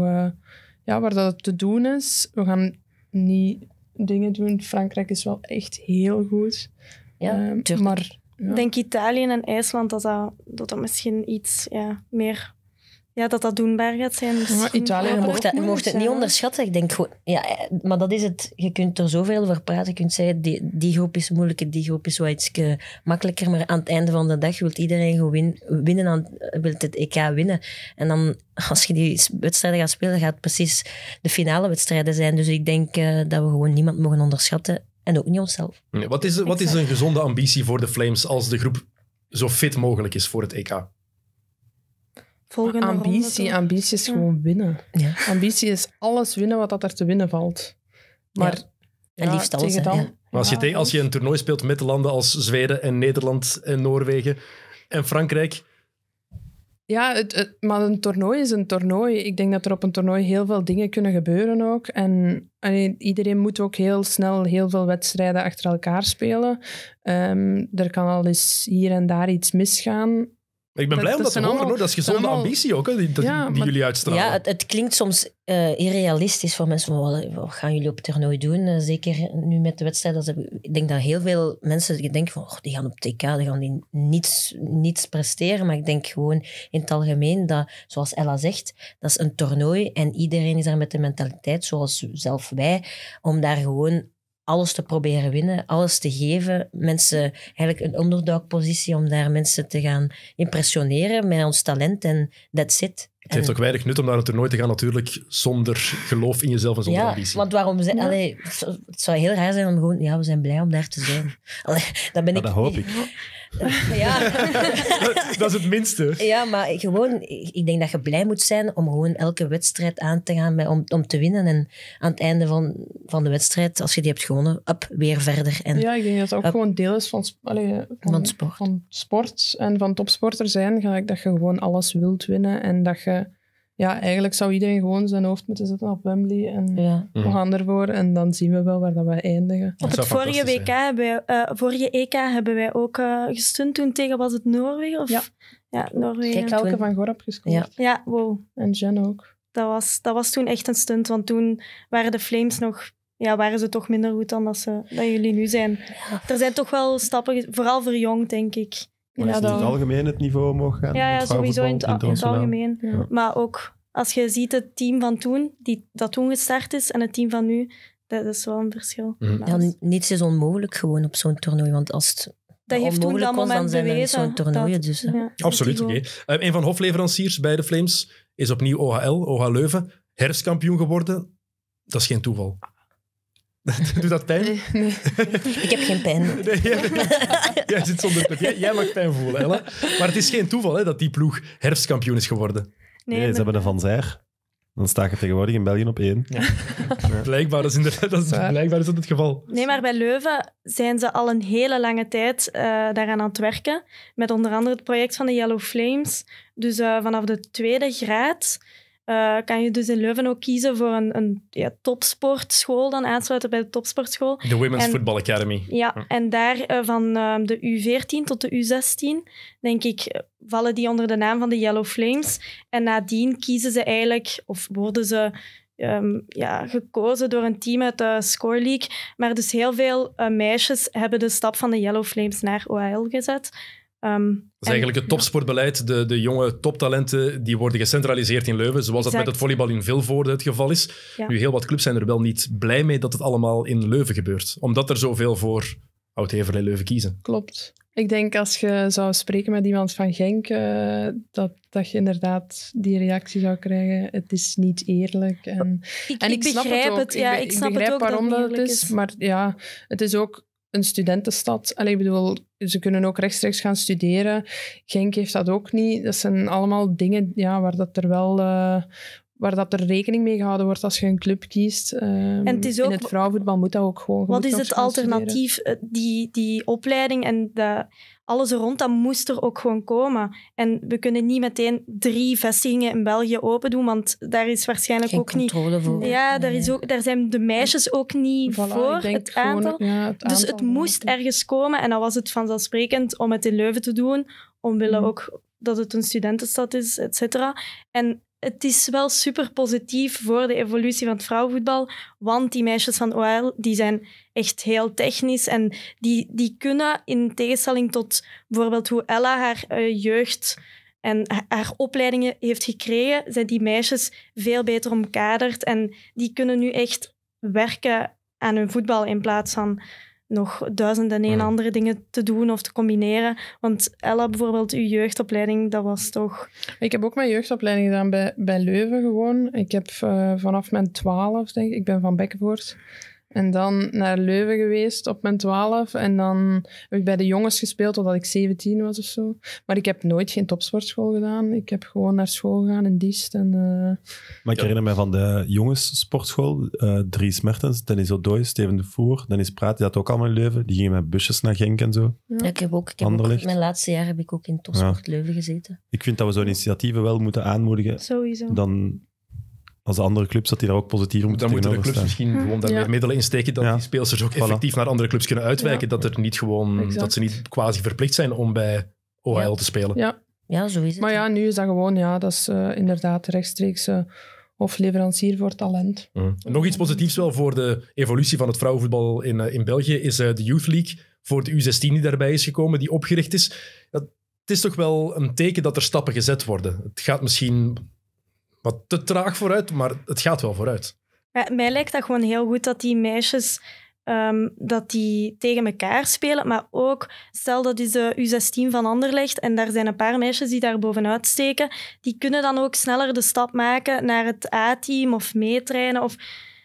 S5: ja, waar dat het te doen is. We gaan niet dingen doen. Frankrijk is wel echt heel goed.
S3: Ja,
S5: Ehm, maar ja.
S2: Ik denk Italië en IJsland, dat dat, dat, dat misschien iets ja, meer ja, dat dat doenbaar gaat zijn.
S5: Ja, Italië
S3: Je mocht, dat, je mocht het niet onderschatten. Ik denk gewoon, ja, maar dat is het. Je kunt er zoveel over praten. Je kunt zeggen, die, die groep is moeilijk, die groep is wat iets eh, makkelijker. Maar aan het einde van de dag wil iedereen gewoon win- winnen, aan, wil het EK winnen. En dan, als je die wedstrijden gaat spelen, gaat het precies de finale wedstrijden zijn. Dus ik denk eh, dat we gewoon niemand mogen onderschatten. En ook niet onszelf.
S1: Nee, Wat is, wat is een gezonde ambitie voor de Flames als de groep zo fit mogelijk is voor het EK?
S2: Volgende
S5: Ambitie,
S2: ronde,
S5: ambitie is
S2: Ja.
S5: gewoon winnen.
S3: Ja.
S5: Ambitie is alles winnen wat dat er te winnen valt. Maar
S3: Ja. En liefst alles,
S5: tegen
S3: hè,
S5: dan,
S3: ja.
S1: Maar als je, tegen- als je een toernooi speelt met landen als Zweden en Nederland en Noorwegen en Frankrijk,
S5: Ja, het, het- maar een toernooi is een toernooi. Ik denk dat er op een toernooi heel veel dingen kunnen gebeuren ook. En allee, iedereen moet ook heel snel heel veel wedstrijden achter elkaar spelen. Ehm, er kan al eens hier en daar iets misgaan.
S1: Ik ben
S5: Dat-
S1: blij om
S5: dat
S1: dat te horen.
S5: allemaal-
S1: hoor. Dat is gezonde
S5: allemaal-
S1: ambitie ook, hè, die,
S5: Ja,
S1: die
S5: maar-
S1: jullie uitstralen.
S3: Ja, het, het klinkt soms eh, irrealistisch voor mensen. Van, wat, gaan jullie op het toernooi doen? Eh, zeker nu met de wedstrijd. Dat ze- ik denk dat heel veel mensen denken van, oh, die gaan op TK, die gaan die niets, niets presteren. Maar ik denk gewoon in het algemeen dat, zoals Ella zegt, dat is een toernooi en iedereen is daar met de mentaliteit, zoals zelf wij, om daar gewoon alles te proberen winnen, alles te geven. Mensen, eigenlijk een underdog-positie om daar mensen te gaan impressioneren met ons talent en that's it.
S1: Het heeft
S3: En-
S1: ook weinig nut om naar een toernooi te gaan natuurlijk zonder geloof in jezelf en zonder
S3: ja,
S1: ambitie.
S3: want waarom ze,
S2: Ja.
S3: allee, het zou- het heel raar zijn om gewoon, ja, we zijn blij om daar te zijn. Allee, dat ben
S4: Ja,
S3: ik.
S4: dat hoop ik.
S3: Ja.
S1: dat is het minste.
S3: ja, maar gewoon, ik ik denk dat je blij moet zijn om gewoon elke wedstrijd aan te gaan met, om, om te winnen. En aan het einde van, van de wedstrijd, als je die hebt gewonnen, up, weer verder. En
S5: Ja, ik denk dat het ook gewoon deel is van, allee, van,
S3: Van sport.
S5: van sport en van topsporter zijn. Gelijk dat je gewoon alles wilt winnen. En dat je... Ja, eigenlijk zou iedereen gewoon zijn hoofd moeten zetten op Wembley. En
S3: ja.
S5: we gaan ervoor. En dan zien we wel waar dat we eindigen.
S2: Op het vorige, WK hebben wij, eh, vorige EK hebben wij ook eh gestunt toen tegen, was het Noorwegen? Of?
S5: Ja.
S2: Ja, Noorwegen.
S3: Kijk, toen-
S5: van Gorp gescoord.
S3: Ja.
S2: Ja, wow.
S5: En Jen ook.
S2: Dat was, dat was toen echt een stunt, want toen waren de Flames nog... Ja, waren ze toch minder goed dan dat, ze, dat jullie nu zijn. Er zijn toch wel stappen, vooral voor jong, denk ik.
S4: Maar
S5: Ja,
S4: is het in het
S5: dan-
S4: algemeen het niveau omhoog gaan?
S2: Ja, sowieso in het, in het algemeen.
S5: Ja.
S2: Maar ook als je ziet het team van toen, die, dat toen gestart is, en het team van nu, dat is wel een verschil.
S1: Mhm.
S3: Ja, niets is onmogelijk gewoon op zo'n toernooi. Want als het
S2: dat heeft toen dat
S3: was, dan zijn
S2: bewezen.
S3: zo'n toernooien.
S2: dat-
S3: Dus,
S2: ja,
S1: Absoluut, oké. Eh, een van de hofleveranciers bij de Flames is opnieuw OHL, OH Leuven. Herfstkampioen geworden. Dat is geen toeval. Doet dat pijn?
S5: Nee, nee.
S3: Ik heb geen pijn.
S1: Nee, jij, jij zit zonder pep. Jij, jij mag pijn voelen, Ella. Maar het is geen toeval hè, dat die ploeg herfstkampioen is geworden.
S2: Nee,
S4: Nee, ze hebben een Van Zijr. Dan sta je tegenwoordig in België op één.
S1: Blijkbaar is, inderdaad, dat is,
S5: Ja.
S1: blijkbaar is dat het geval.
S2: Nee, maar bij Leuven zijn ze al een hele lange tijd eh, daaraan aan het werken. Met onder andere het project van de Yellow Flames. Dus eh, vanaf de tweede graad eh, kan je dus in Leuven ook kiezen voor een, een ja, topsportschool, dan aansluiten bij de topsportschool.
S1: De Women's
S2: En-
S1: Football Academy.
S2: Ja, en daar eh, van ehm, de U14 tot de U16, denk ik, eh, vallen die onder de naam van de Yellow Flames. En nadien kiezen ze eigenlijk, of worden ze ehm, ja, gekozen door een team uit de Score League. Maar dus heel veel eh, meisjes hebben de stap van de Yellow Flames naar OHL gezet. Ehm,
S1: Dat is
S2: en-
S1: eigenlijk het topsportbeleid. De, de jonge toptalenten die worden gecentraliseerd in Leuven, zoals dat met het volleybal in Vilvoorde het geval is.
S2: Ja.
S1: Nu, heel wat clubs zijn er wel niet blij mee dat het allemaal in Leuven gebeurt. Omdat er zoveel voor Oud-Heverlee Leuven kiezen.
S5: Klopt. Ik denk als je zou spreken met iemand van Genk, eh, dat, dat je inderdaad die reactie zou krijgen. Het is niet eerlijk. En,
S2: Ik,
S5: en
S2: ik,
S5: snap
S2: begrijp
S5: ook.
S2: het. Ja,
S5: be-
S2: ik, snap
S5: begrijp
S2: het ook
S5: waarom
S2: dat het
S5: is. Maar ja, het is ook een studentenstad. Allee, ik bedoel, ze kunnen ook rechtstreeks gaan studeren. Genk heeft dat ook niet. Dat zijn allemaal dingen ja, waar dat er wel... eh, waar dat er rekening mee gehouden wordt als je een club kiest. Ehm,
S2: het is ook-
S5: in het vrouwenvoetbal moet dat ook gewoon.
S2: Wat is het
S5: studeren.
S2: alternatief? Eh, Die, die opleiding en de, alles er rond, dat moest er ook gewoon komen. En we kunnen niet meteen drie vestigingen in België open doen, want daar is waarschijnlijk
S3: Geen
S2: ook niet...
S3: voor.
S2: Ja, daar, is ook, daar zijn de meisjes ook niet
S5: Voilà,
S2: voor,
S5: ik denk
S2: het
S5: gewoon,
S2: aantal.
S5: ja, het
S2: Dus
S5: aantal
S2: het moest ergens komen en dan was het vanzelfsprekend om het in Leuven te doen, omwille
S5: Mhm.
S2: ook dat het een studentenstad is, et cetera. En het is wel super positief voor de evolutie van het vrouwenvoetbal, want die meisjes van OL die zijn echt heel technisch en die, die kunnen, in tegenstelling tot bijvoorbeeld hoe Ella haar eh, jeugd en ha- haar opleidingen heeft gekregen, zijn die meisjes veel beter omkaderd. En die kunnen nu echt werken aan hun voetbal in plaats van nog duizenden en één
S1: Mhm.
S2: andere dingen te doen of te combineren. Want Ella, bijvoorbeeld, uw jeugdopleiding, dat was toch...
S5: Ik heb ook mijn jeugdopleiding gedaan bij, bij Leuven gewoon. Ik heb eh, vanaf mijn twaalf, denk ik, ik ben van Bekkenvoort. En dan naar Leuven geweest op mijn twaalf. En dan heb ik bij de jongens gespeeld totdat ik 17 was of zo. Maar ik heb nooit geen topsportschool gedaan. Ik heb gewoon naar school gegaan in Diest. En, eh,
S4: Maar ik herinner me van de jongenssportschool, eh Dries Mertens, Dennis Odoi, Steven de Voer, Dennis Praat, die had ook allemaal in Leuven. Die gingen met busjes naar Genk en zo.
S5: ja.
S3: Ja, ik heb ook, ik heb ook mijn laatste jaar heb ik ook in Topsport Leuven gezeten.
S4: Ik vind dat we zo'n initiatieven wel moeten aanmoedigen
S2: Sowieso.
S4: dan als de andere clubs, dat die daar ook positiever moeten
S1: Dan moeten de clubs misschien gewoon daar
S5: Ja.
S1: meer middelen in steken dat
S4: Ja.
S1: die speelsters ook
S4: Voilà.
S1: effectief naar andere clubs kunnen uitwijken.
S5: Ja.
S1: Dat, er niet gewoon,
S5: Exact.
S1: dat ze niet quasi verplicht zijn om bij OHL
S3: Ja.
S1: te spelen.
S5: ja.
S3: Ja, zo is het.
S5: Maar ja, nu is dat gewoon, ja, dat is eh, inderdaad rechtstreeks eh, hofleverancier voor talent.
S1: Mhm. Nog iets positiefs wel voor de evolutie van het vrouwenvoetbal in, eh, in België is eh, de Youth League voor de U16 die daarbij is gekomen, die opgericht is. Dat, het is toch wel een teken dat er stappen gezet worden. Het gaat misschien wat te traag vooruit, maar het gaat wel vooruit.
S2: Ja, mij lijkt dat gewoon heel goed dat die meisjes ehm, dat die tegen elkaar spelen. Maar ook, stel dat is de U16 van Anderlecht en daar zijn een paar meisjes die daar bovenuit steken. Die kunnen dan ook sneller de stap maken naar het A-team of meetrainen. Of,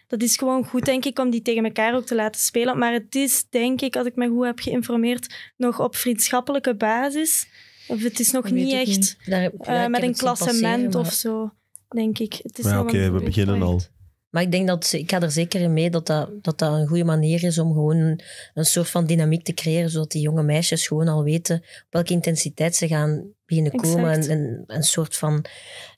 S2: dat is gewoon goed, denk ik, om die tegen elkaar ook te laten spelen. Maar het is, denk ik, als ik me goed heb geïnformeerd, nog op vriendschappelijke basis. Of het is nog niet echt
S5: niet.
S3: Daar
S2: eh,
S3: ja,
S2: met een klassement
S3: passeren,
S2: of zo, denk ik. Het is
S4: Ja, oké, we beginnen al.
S3: Maar ik denk dat, ik ga er zeker in mee dat dat, dat dat een goede manier is om gewoon een, een soort van dynamiek te creëren, zodat die jonge meisjes gewoon al weten op welke intensiteit ze gaan beginnen komen. En, en een soort van,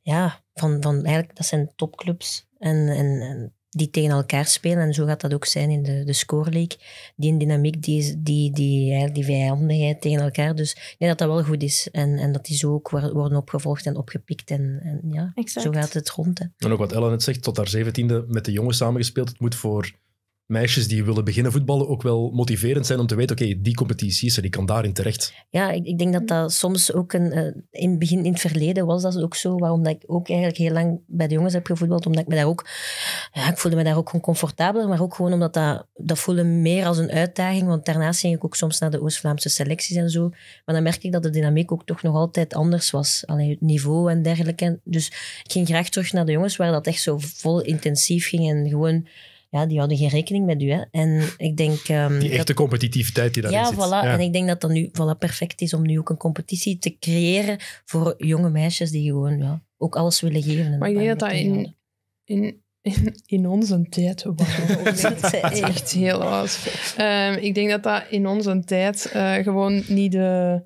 S3: ja, van, van eigenlijk, dat zijn topclubs. En, en, en die tegen elkaar spelen. En zo gaat dat ook zijn in de, de Score League. Die dynamiek, die, die, die, eigenlijk die vijandigheid tegen elkaar. Dus ik denk dat dat wel goed is. En, en dat die zo ook wor- worden opgevolgd en opgepikt. En, en ja,
S2: Exact.
S3: zo gaat het rond. Hè.
S1: En ook wat Ellen net zegt, tot haar zeventiende met de jongens samengespeeld. Het moet voor meisjes die willen beginnen voetballen ook wel motiverend zijn om te weten, oké, die competitie is er, die kan daarin terecht.
S3: Ja, ik, ik denk dat dat soms ook een... eh, in het begin, in het verleden was dat ook zo, waarom dat ik ook eigenlijk heel lang bij de jongens heb gevoetbald, omdat ik me daar ook... Ja, ik voelde me daar ook gewoon comfortabeler, maar ook gewoon omdat dat... Dat voelde meer als een uitdaging, want daarnaast ging ik ook soms naar de Oost-Vlaamse selecties en zo. Maar dan merk ik dat de dynamiek ook toch nog altijd anders was. Alleen het niveau en dergelijke. Dus ik ging graag terug naar de jongens, waar dat echt zo vol intensief ging en gewoon... Ja, die hadden geen rekening met u. Hè. En ik denk... ehm,
S1: Die
S3: dat-
S1: echte competitiviteit die daarin
S3: ja,
S1: zit.
S3: voilà. En ik denk dat dat nu voilà, perfect is om nu ook een competitie te creëren voor jonge meisjes die gewoon ja, ook alles willen geven. en
S5: Maar ik denk dat dat in, in, in, in onze tijd... Wauw, dat is echt heel oud. Ehm, ik denk dat dat in onze tijd eh, gewoon niet de...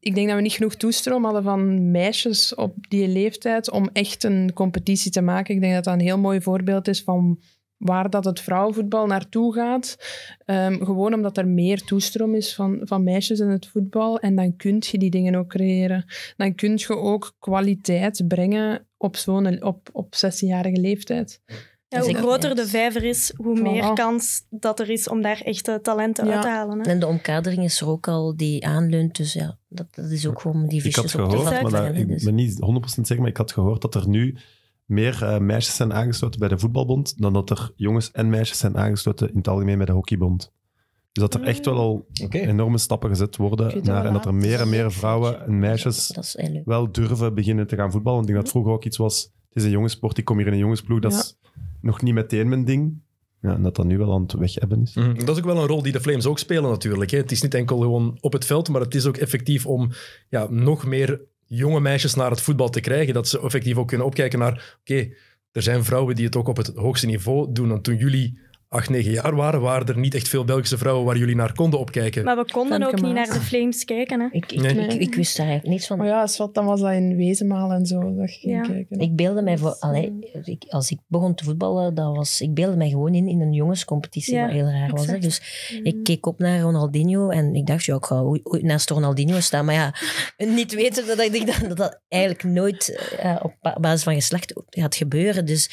S5: Ik denk dat we niet genoeg toestroom hadden van meisjes op die leeftijd om echt een competitie te maken. Ik denk dat dat een heel mooi voorbeeld is van waar dat het vrouwenvoetbal naartoe gaat. Ehm, gewoon omdat er meer toestroom is van, van meisjes in het voetbal. En dan kun je die dingen ook creëren. Dan kun je ook kwaliteit brengen op zo'n op, op 16-jarige leeftijd.
S2: Ja, hoe groter de vijver is, hoe
S5: Voilà.
S2: meer kans dat er is om daar echte talenten
S5: Ja.
S2: uit te halen. Hè?
S3: En de omkadering is er ook al die aanleunt. Dus ja, dat, dat is ook gewoon die visjes op
S4: gehoord, dat,
S3: hè,
S4: ik ben niet 100% zeker, maar ik had gehoord dat er nu meer eh, meisjes zijn aangesloten bij de voetbalbond dan dat er jongens en meisjes zijn aangesloten in het algemeen bij de hockeybond. Dus dat er echt wel al enorme stappen gezet worden naar, en dat er meer en meer vrouwen en meisjes wel durven beginnen te gaan voetballen. Want ik denk dat vroeger ook iets was, het is een jongenssport, ik kom hier in een jongensploeg, dat
S5: Ja.
S4: is nog niet meteen mijn ding. Ja, en dat dat nu wel aan het weghebben is.
S1: Mhm. Dat is ook wel een rol die de Flames ook spelen natuurlijk. Hè. Het is niet enkel gewoon op het veld, maar het is ook effectief om ja, nog meer jonge meisjes naar het voetbal te krijgen. Dat ze effectief ook kunnen opkijken naar, oké, er zijn vrouwen die het ook op het hoogste niveau doen. En toen jullie acht, negen jaar waren, waren er niet echt veel Belgische vrouwen waar jullie naar konden opkijken.
S2: Maar we konden
S5: Femke
S2: ook niet naar de Flames kijken. Hè?
S3: Ik, ik,
S1: Nee.
S3: ik, ik wist daar eigenlijk niets van.
S5: Maar ja, wat, dan was dat in Wezenmaal en zo. Dat ging
S2: Ja.
S5: kijken.
S3: Ik beelde mij voor, allee, ik, als ik begon te voetballen, dat was, ik beelde mij gewoon in in een jongenscompetitie,
S2: Ja,
S3: wat heel raar was. Hè. Dus ik keek op naar Ronaldinho en ik dacht, ja, ik ga ooit naast Ronaldinho staan. Maar ja, niet weten dat ik dat dat, dat eigenlijk nooit eh, op ba- basis van geslacht gaat gebeuren. Dus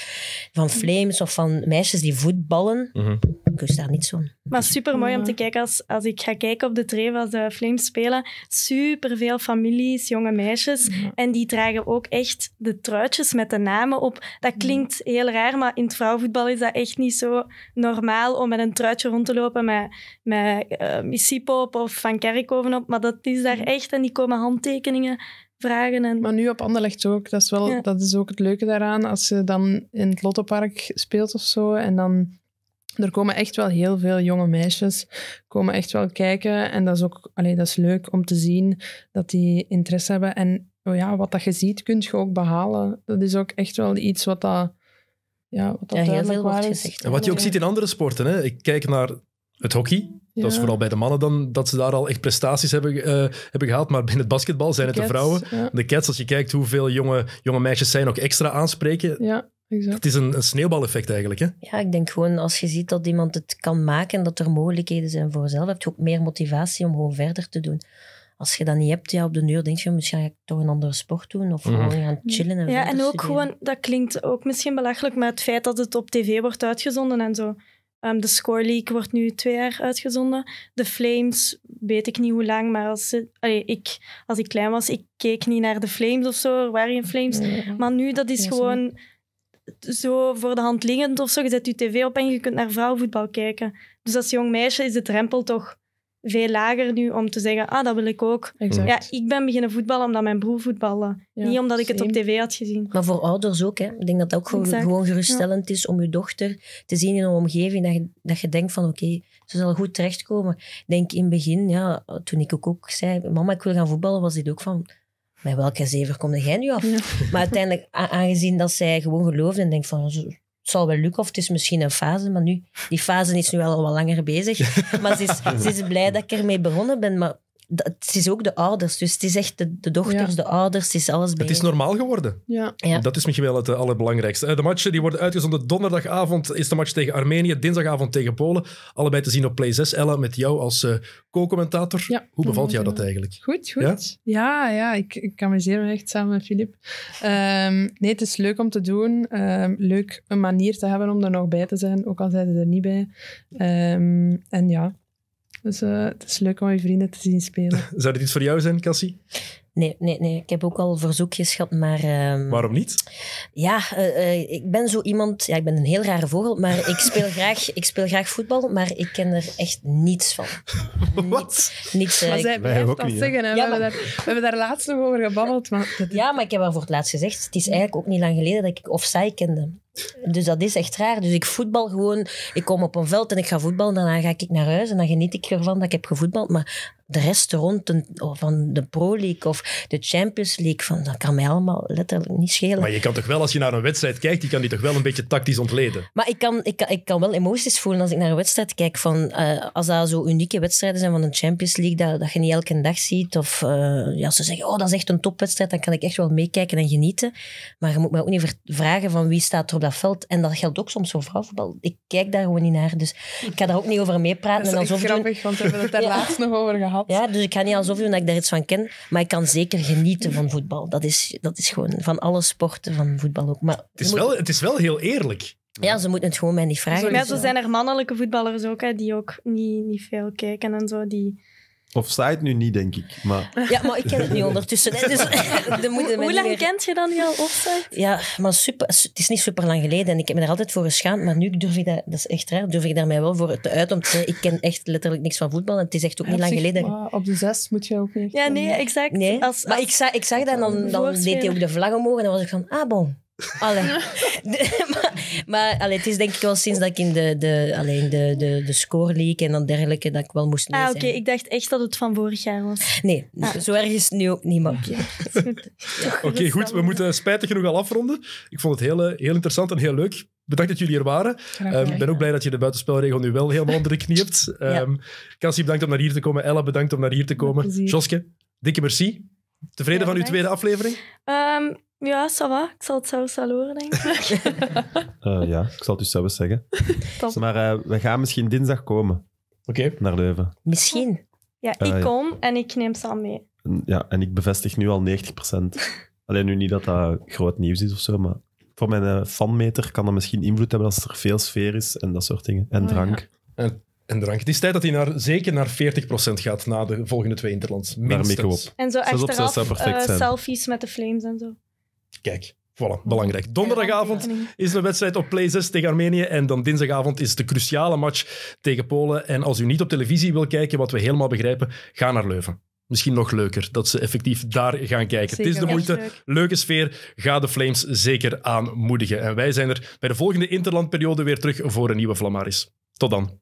S3: van Flames of van meisjes die voetballen,
S1: Mhm.
S3: Ik wist daar niets van.
S2: Maar super mooi om te kijken als, als ik ga kijken op de trave als de Flames spelen. Super veel families, jonge meisjes. En die dragen ook echt de truitjes met de namen op. Dat klinkt heel raar, maar in het vrouwenvoetbal is dat echt niet zo normaal om met een truitje rond te lopen met, met uh, Missipo op of Van Kerkhoven op. Maar dat is daar echt en die komen handtekeningen vragen. En...
S5: Maar nu op Anderlecht ook. Dat is, wel,
S2: Ja.
S5: dat is ook het leuke daaraan. Als je dan in het Lottopark speelt of zo. En dan... Er komen echt wel heel veel jonge meisjes komen echt wel kijken. En dat is ook allee, dat is leuk om te zien dat die interesse hebben. En oh ja, wat dat je ziet, kun je ook behalen. Dat is ook echt wel iets wat dat... Ja, wat dat
S3: Ja, heel
S5: duidelijk
S3: veel wordt
S5: is.
S3: gezegd,
S1: En wat je ook ziet in andere sporten, hè. ik kijk naar het hockey. Dat is vooral bij de mannen dan dat ze daar al echt prestaties hebben, eh, hebben gehaald. Maar binnen het basketbal zijn het de vrouwen.
S5: Ja,
S1: De Cats, als je kijkt hoeveel jonge, jonge meisjes zij nog extra aanspreken.
S5: ja exact.
S1: Het is een, een sneeuwbaleffect eigenlijk. Hè?
S3: Ja, ik denk gewoon als je ziet dat iemand het kan maken en dat er mogelijkheden zijn voor jezelf, heb je ook meer motivatie om gewoon verder te doen. Als je dat niet hebt, ja, op de uur denk je, misschien ga ik toch een andere sport doen of
S1: Mhm.
S3: gewoon gaan chillen en
S2: Ja, en ook
S3: studeren.
S2: gewoon, dat klinkt ook misschien belachelijk, maar het feit dat het op tv wordt uitgezonden en zo. Ehm, de Score League wordt nu twee jaar uitgezonden. De Flames, weet ik niet hoe lang, maar als, ze- allee, ik, als ik klein was, ik keek niet naar de Flames of zo, er waren geen Flames. Maar nu, dat is
S5: Ja,
S2: gewoon zo voor de hand liggend of zo. Je zet je tv op en je kunt naar vrouwenvoetbal kijken. Dus als jong meisje is de drempel toch veel lager nu om te zeggen, ah, dat wil ik ook.
S5: Exact.
S2: Ja, ik ben beginnen voetballen omdat mijn broer voetbalde.
S5: Ja,
S2: niet omdat ik het op tv had gezien.
S3: Maar voor ouders ook. Hè. Ik denk dat dat ook
S2: Exact.
S3: gewoon geruststellend is om je dochter te zien in een omgeving dat je, dat je denkt van oké, ze zal goed terechtkomen. Ik denk in het begin, ja, toen ik ook, ook zei, mama ik wil gaan voetballen, was dit ook van, met welke zever kom jij nu af?
S5: Ja.
S3: Maar uiteindelijk, aangezien dat zij gewoon geloofde en denkt van, het zal wel lukken of het is misschien een fase, maar nu, die fase is nu al wat langer bezig. Maar ze is, ze is blij dat ik ermee begonnen ben, maar het is ook de ouders. Dus het is echt de, de dochters,
S5: Ja.
S3: de ouders, het is alles bij.
S1: Het is normaal geworden.
S5: Ja.
S3: Ja.
S1: Dat is misschien wel het eh, allerbelangrijkste. De matchen die worden uitgezonden donderdagavond is de match tegen Armenië, dinsdagavond tegen Polen. Allebei te zien op Play 6. Ella, met jou als eh, co-commentator.
S5: Ja.
S1: Hoe bevalt jou dat eigenlijk?
S5: Goed, goed. Ja, ja, ik, ik amuseer me echt samen met Filip. Ehm, nee, het is leuk om te doen. Ehm, leuk een manier te hebben om er nog bij te zijn, ook al zijn ze er niet bij. Ehm, en ja, dus eh, het is leuk om je vrienden te zien spelen.
S1: Zou dit iets voor jou zijn, Cassie?
S3: Nee, nee, nee, ik heb ook al verzoekjes gehad, maar... ehm,
S1: Waarom niet?
S3: Ja, eh, eh, ik ben zo iemand... Ja, ik ben een heel rare vogel, maar ik speel graag, ik speel graag voetbal, maar ik ken er echt niets van.
S1: Wat?
S3: Niets,
S5: Maar zij blijft dat
S4: niet,
S5: zeggen. Hè.
S3: Ja,
S5: we, hebben
S3: maar-
S5: daar, we hebben daar laatst nog over gebabbeld. Maar dat-
S3: Ja, maar ik heb haar voor het laatst gezegd. Het is eigenlijk ook niet lang geleden dat ik Offside kende. Dus dat is echt raar. Dus ik voetbal gewoon. Ik kom op een veld en ik ga voetballen. Daarna ga ik naar huis en dan geniet ik ervan dat ik heb gevoetbald. Maar de rest rond een- van de Pro League of de Champions League, van, dat kan mij allemaal letterlijk niet schelen.
S1: Maar je kan toch wel, als je naar een wedstrijd kijkt, je kan die toch wel een beetje tactisch ontleden.
S3: Maar ik kan, ik, ik kan wel emoties voelen als ik naar een wedstrijd kijk. Van, eh, als dat zo unieke wedstrijden zijn van de Champions League, dat, dat je niet elke dag ziet. Of eh, ja, als ze zeggen, oh, dat is echt een topwedstrijd, dan kan ik echt wel meekijken en genieten. Maar je moet me ook niet vragen van wie staat er op dat veld. En dat geldt ook soms voor vrouwenvoetbal. Ik kijk daar gewoon niet naar. Dus ik ga daar ook niet over meepraten.
S5: dat
S3: en
S5: is echt
S3: alsof doen,
S5: grappig, want we hebben het daar
S3: Ja.
S5: laatst nog over gehad.
S3: ja, dus ik ga niet alsof doen dat ik daar iets van ken. Maar ik kan zeker genieten van voetbal. Dat is, dat is gewoon van alle sporten van voetbal ook. Maar
S1: Het is, wel, het is wel heel eerlijk.
S3: ja, ze moeten het gewoon mij niet vragen.
S2: Ja,
S3: Dus,
S2: zo
S3: eh,
S2: zijn er mannelijke voetballers ook, hè, die ook niet, niet veel kijken en zo. Die...
S4: Offside nu niet, denk ik. Maar
S3: Ja, maar ik ken het niet ondertussen. Hè, dus,
S2: Hoe lang kent je dan die al offside?
S3: Ja, maar super, het is niet super lang geleden en ik heb me er altijd voor geschaamd. Maar nu durf ik dat, dat is echt raar, durf ik daar mij wel voor te uit om te zeggen, ik ken echt letterlijk niks van voetbal en het is echt ook niet lang geleden.
S5: maar op de zes moet je ook niet.
S2: Ja, nee, exact.
S3: Nee,
S2: Als,
S3: maar ik zag, ik zag dat en dan, dan deed hij ook de vlag omhoog en dan was ik van, ah bon. Allee. De- maar maar allee, het is denk ik wel sinds dat ik in de, de, alleen de, de, de score league en dan dergelijke, dat ik wel moest nee
S2: Ah, oké. Ik dacht echt dat het van vorig jaar was.
S3: Nee, zo erg is het nu ook niet, maar...
S2: Dat.
S1: Oké, goed. We moeten spijtig genoeg al afronden. Ik vond het heel, eh, heel interessant en heel leuk. Bedankt dat jullie er waren. Ehm, Ik ben ook blij dat je de buitenspelregel nu wel helemaal onder de knie hebt. Ehm Cassie, bedankt om naar hier te komen. Ella, bedankt om naar hier te komen. Joske, dikke merci. Tevreden
S2: Ja,
S1: van uw tweede aflevering?
S2: Ehm, ja, ça va. Ik zal het zelfs wel horen, denk ik.
S4: eh, ja, ik zal het dus zelfs zeggen.
S2: Top.
S4: Maar eh, we gaan misschien dinsdag komen
S1: Oké.
S4: naar Leuven.
S3: Misschien.
S2: Ja, ik
S4: ja.
S2: kom en ik neem Sam mee.
S4: En, ja, en ik bevestig nu al 90%. Alleen nu niet dat dat groot nieuws is of zo, maar voor mijn eh, fanmeter kan dat misschien invloed hebben als er veel sfeer is en dat soort dingen. En
S2: Oh, ja.
S4: drank.
S1: En drank. Het is tijd dat hij naar, zeker naar 40% gaat na de volgende twee Interlands. Minstens.
S4: op.
S2: En zo
S4: Zes op zes
S2: achteraf
S4: zou perfect
S2: eh,
S4: zijn.
S2: selfies met de flames en zo.
S1: Kijk, voilà, belangrijk. Donderdagavond is een wedstrijd op Play 6 tegen Armenië. En dan dinsdagavond is de cruciale match tegen Polen. En als u niet op televisie wil kijken, wat we helemaal begrijpen, ga naar Leuven. Misschien nog leuker dat ze effectief daar gaan kijken. het is de moeite.
S2: Echt leuk.
S1: Leuke sfeer. Ga de Flames zeker aanmoedigen. En wij zijn er bij de volgende interlandperiode weer terug voor een nieuwe Flamaris. Tot dan.